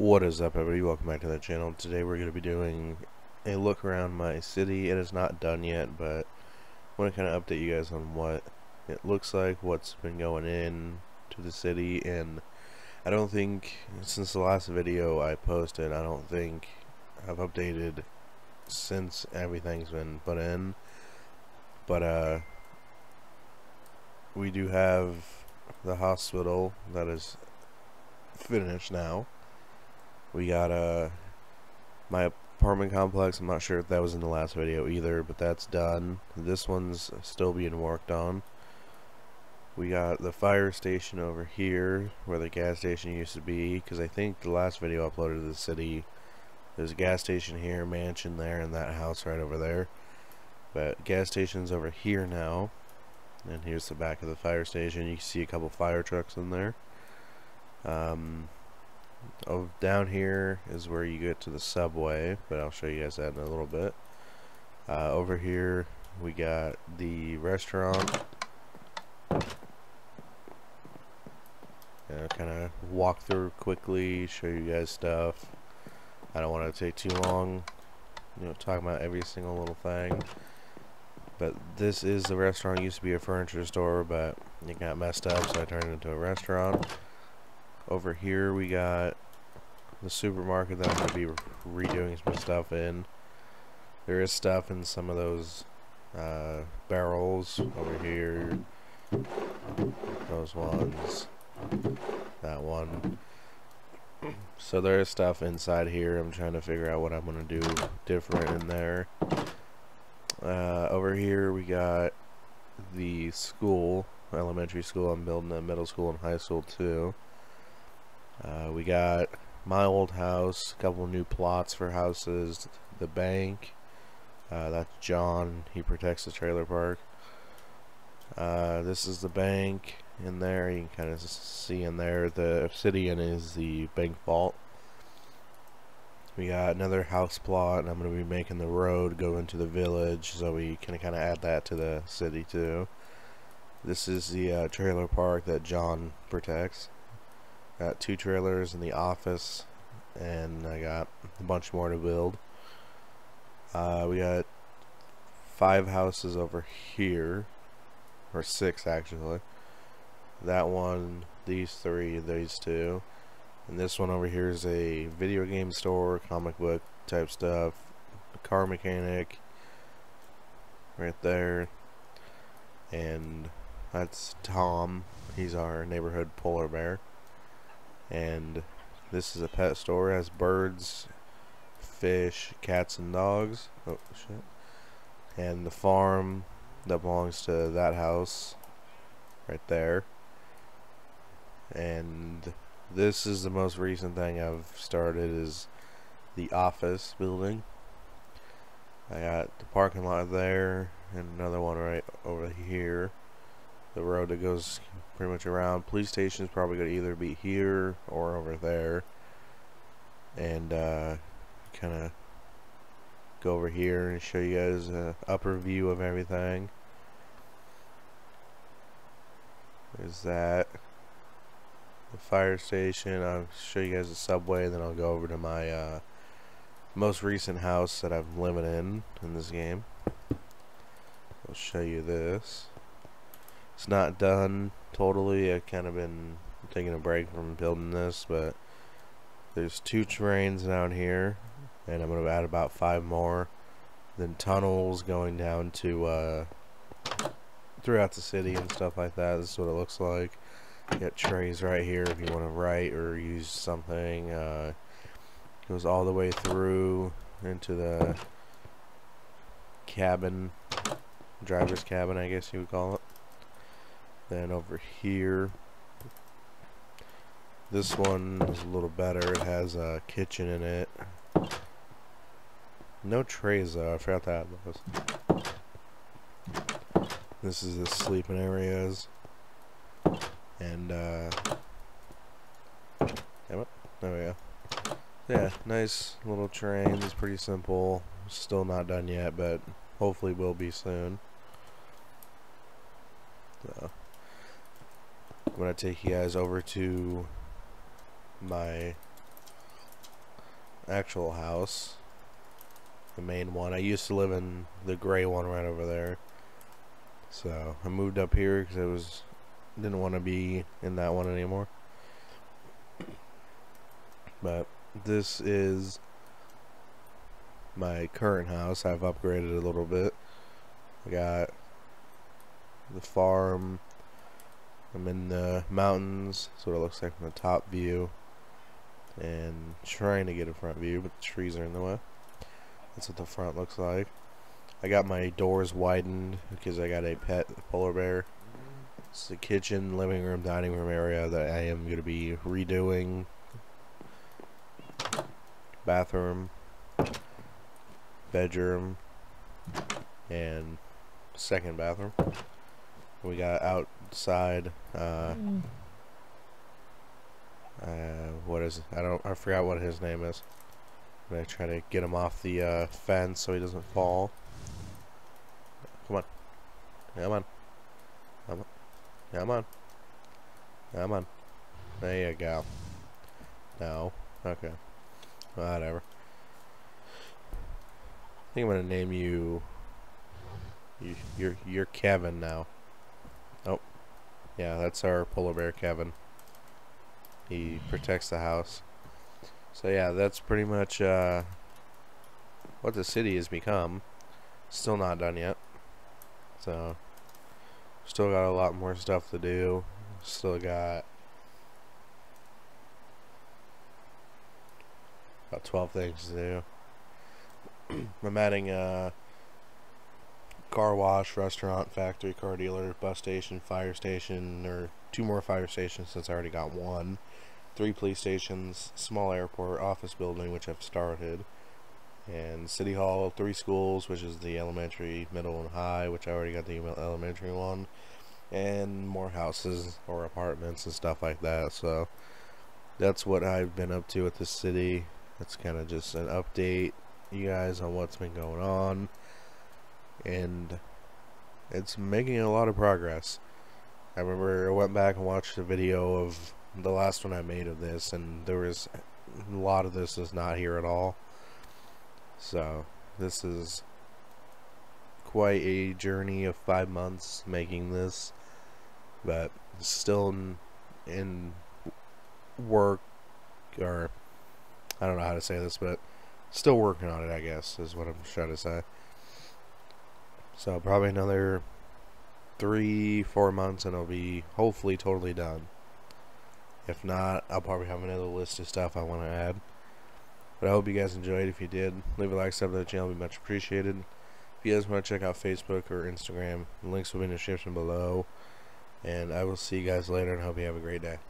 What is up everybody, welcome back to the channel. Today we're going to be doing a look around my city. It is not done yet, but I want to kind of update you guys on what it looks like, what's been going in to the city, and I don't think, since the last video I posted, I don't think I've updated since everything's been put in. But, uh, we do have the hospital that is finished now. We got uh my apartment complex. I'm not sure if that was in the last video either, but that's done. This one's still being worked on. We got the fire station over here where the gas station used to be because I think the last video uploaded to the city there's a gas station here, mansion there, and that house right over there. But gas station's over here now. And here's the back of the fire station. You can see a couple fire trucks in there. Um, oh, down here is where you get to the subway, but I'll show you guys that in a little bit. Uh, over here we got the restaurant. kind of walk through quickly, show you guys stuff. I don't want to take too long, you know, talking about every single little thing. But this is the restaurant. It used to be a furniture store, but it got messed up, so I turned it into a restaurant. Over here we got the supermarket that I'm going to be redoing some stuff in. There is stuff in some of those uh, barrels over here. Those ones. That one. So there is stuff inside here. I'm trying to figure out what I'm going to do different in there. Uh, over here we got the school, elementary school. I'm building a middle school and high school too. Uh, we got my old house, a couple new plots for houses, the bank. Uh, that's John. He protects the trailer park. Uh, this is the bank in there. You can kind of see in there. The obsidian is the bank vault. We got another house plot, and I'm going to be making the road go into the village, so we can kind of add that to the city too. This is the uh, trailer park that John protects. Got two trailers in the office, and I got a bunch more to build. Uh, we got five houses over here, or six actually. That one, these three, these two. And this one over here is a video game store, comic book type stuff, car mechanic, right there. And that's Tom. He's our neighborhood polar bear and this is a pet store. It has birds fish cats and dogs. Oh shit. And the farm that belongs to that house right there. And this is the most recent thing I've started is the office building. I got the parking lot there and another one right over here the road that goes pretty much around. Police station is probably going to either be here or over there. And uh, kind of go over here and show you guys an upper view of everything. There's that. The fire station. I'll show you guys the subway, then I'll go over to my uh, most recent house that I'm living in in this game. I'll show you this. It's not done totally. I've kind of been taking a break from building this, but there's two trains down here, and I'm going to add about five more. Then tunnels going down to uh, throughout the city and stuff like that. This is what it looks like. You got trays right here if you want to write or use something. Uh, goes all the way through into the cabin, driver's cabin, I guess you would call it. Then over here, this one is a little better. It has a kitchen in it. No trays though, I forgot that was. This is the sleeping areas. And uh there we go. Yeah, nice little train. It's pretty simple. Still not done yet, but hopefully will be soon. So I'm going to take you guys over to my actual house. The main one. I used to live in the gray one right over there. So I moved up here because I was didn't want to be in that one anymore. But this is my current house. I've upgraded a little bit. I got the farm. I'm in the mountains. That's what it looks like from the top view. And trying to get a front view, but the trees are in the way. That's what the front looks like. I got my doors widened because I got a pet polar bear. It's the kitchen, living room, dining room area that I am going to be redoing. Bathroom, bedroom, and second bathroom. We got outside. Uh, uh, what is? I don't. I forgot what his name is. I'm gonna try to get him off the uh, fence so he doesn't fall. Come on. Come on. Come on. Come on. Come on. There you go. No. Okay. Whatever. I think I'm gonna name you. You, you're you're Kevin now. Yeah, that's our polar bear, Kevin. He protects the house. So yeah, that's pretty much uh, what the city has become. Still not done yet. So, still got a lot more stuff to do. Still got about 12 things to do. I'm adding a car wash, restaurant, factory, car dealer, bus station, fire station, or two more fire stations since I already got one. Three police stations, small airport, office building, which I've started, and city hall, three schools, which is the elementary, middle, and high, which I already got the elementary one, and more houses or apartments and stuff like that. So that's what I've been up to at the city. It's kind of just an update, you guys, on what's been going on, and it's making a lot of progress. I remember I went back and watched a video of the last one I made of this, and there was a lot of this is not here at all. So this is quite a journey of five months making this, but still in, in work, or I don't know how to say this, but still working on it. I guess is what I'm trying to say. So probably another three, four months, and it'll be hopefully totally done. If not, I'll probably have another list of stuff I want to add. But I hope you guys enjoyed. If you did, leave a like, sub to the channel, would be much appreciated. If you guys want to check out Facebook or Instagram, links will be in the description below. And I will see you guys later and hope you have a great day.